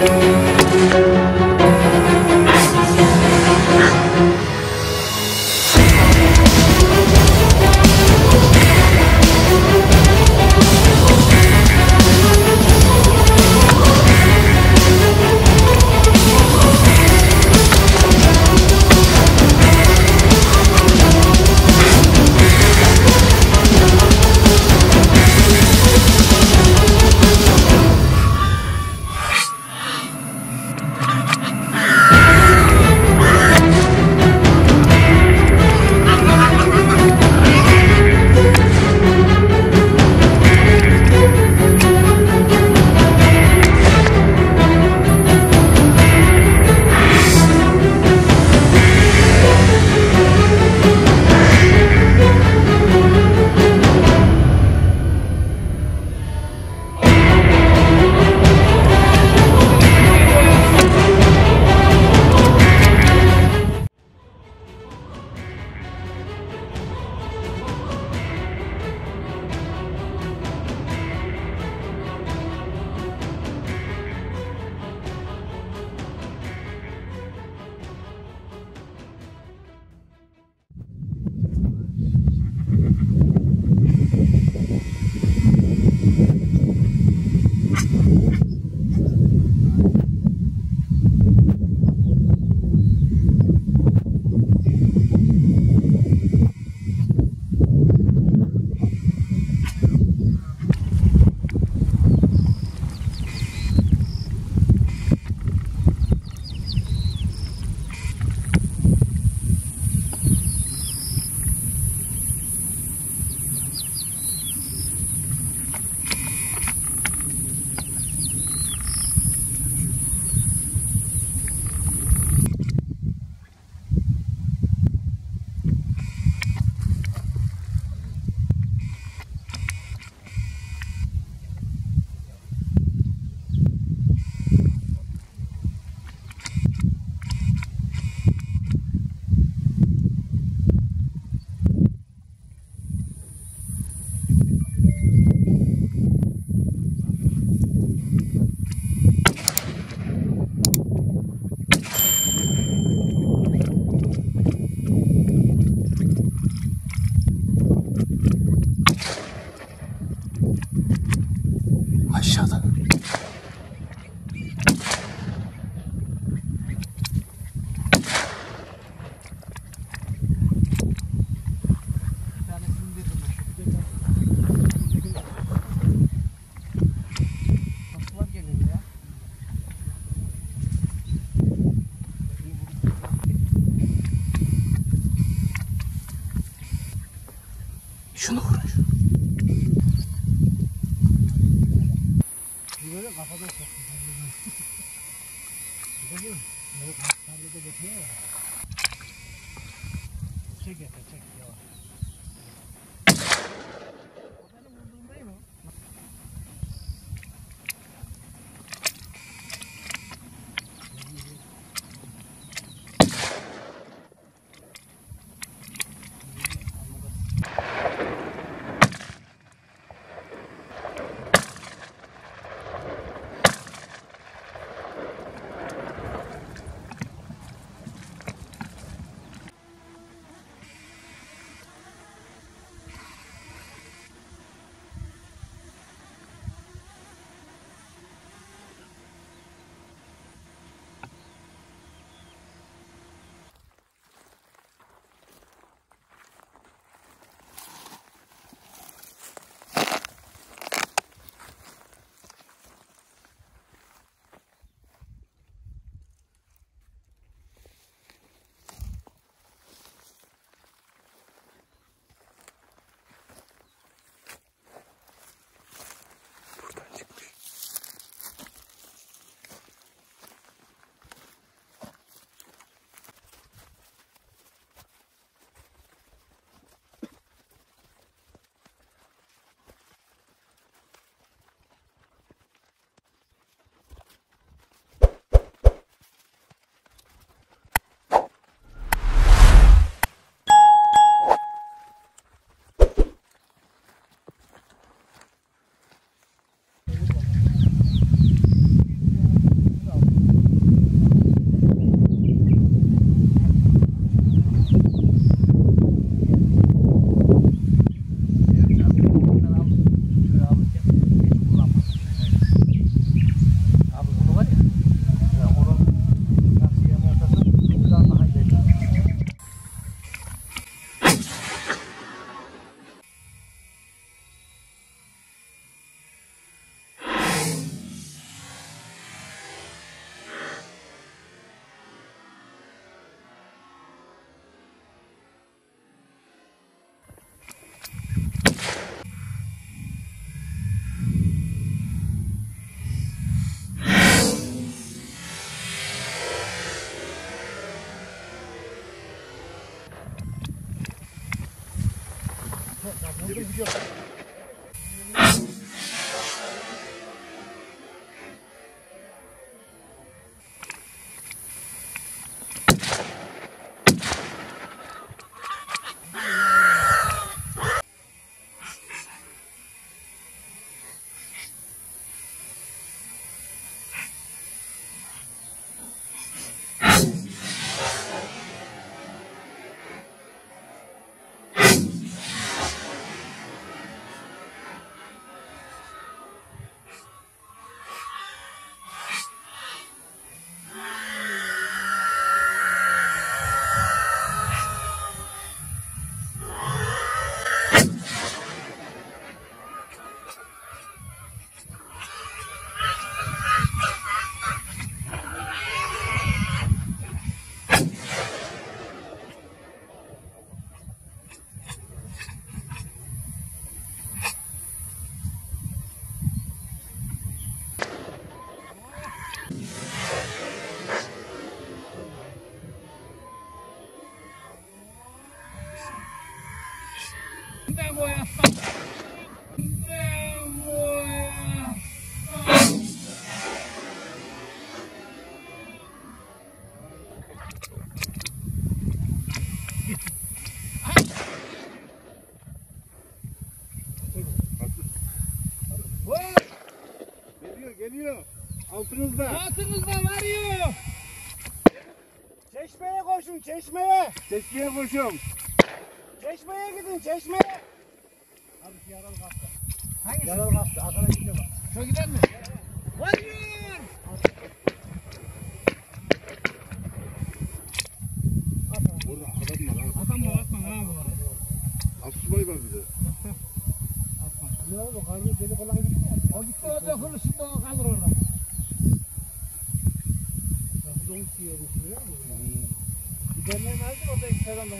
Música ठीक है ठीक है। Ne boya? Geliyor geliyor. Altınızda. Altınızda varıyor. Çeşmeye koşun çeşmeye. Çeşmeye koşun. Çeşmeye gidin çeşmeye. Abi yaralı kaptı. Hangisi? Yaralı kaptı. Arkana gidiyor bak. Şu gider mi? Varıyor. Burada adam var. ha. Adam mı atma bu arada. Asubay var bir de. Ne oldu? Karnı deli kolay gitti mi? O gitti orada kulu şimdi o kalır orada. Nasıl donk yiyormuş biliyor musun? Giderlerini aldım orada iki sedan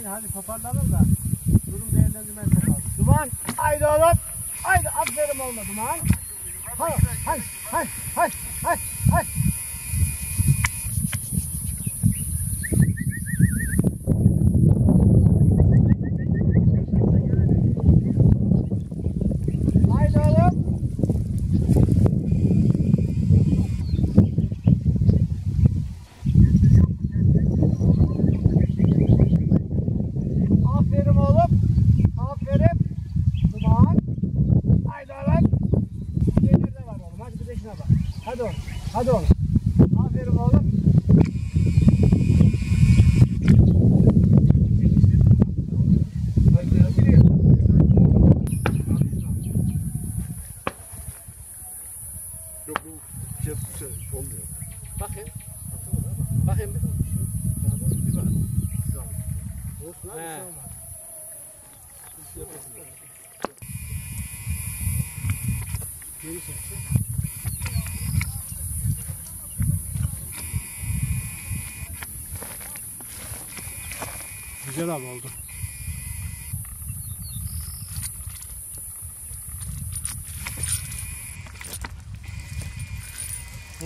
Gelin hadi toparlanın da. Durum değerlendirmez bakalım. Duman. Haydi oğlum. Haydi aferin olma Duman. Hay hay hay hay hay hay. Haydi oğlum. Aferin oğlum. Aferin. Duman. Haydi oğlum. Yerlerde var oğlum. Hadi bir de şuna bak. Hadi oğlum. Hadi oğlum. Aferin oğlum. Yok bu şey olmuyor. Bakın. Bakın. Bir bak. Olsun abi. He. Geri çeksin. Güzel abi oldu.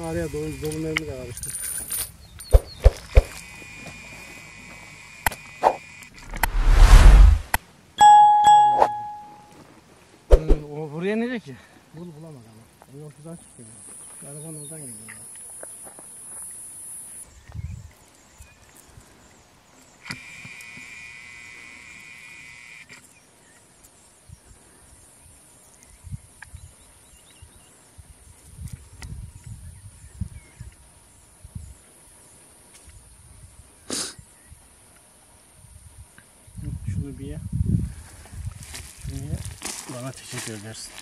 Araya dolu mermi de karıştı. O buraya ne ki? Bul bulamadı ama. O yolcudan çıkıyor. Şu arabanın oradan geliyor. Ya. Şunu bir ye. Şunu ye. Bana teşekkür edersin.